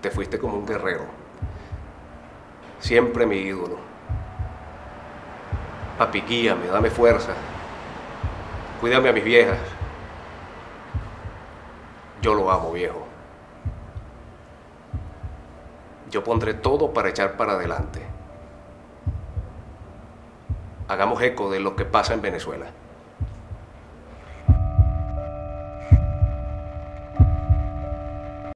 te fuiste como un guerrero. Siempre mi ídolo. Papi, guíame, dame fuerza. Cuídame a mis viejas. Yo lo amo, viejo. Yo pondré todo para echar para adelante. Hagamos eco de lo que pasa en Venezuela.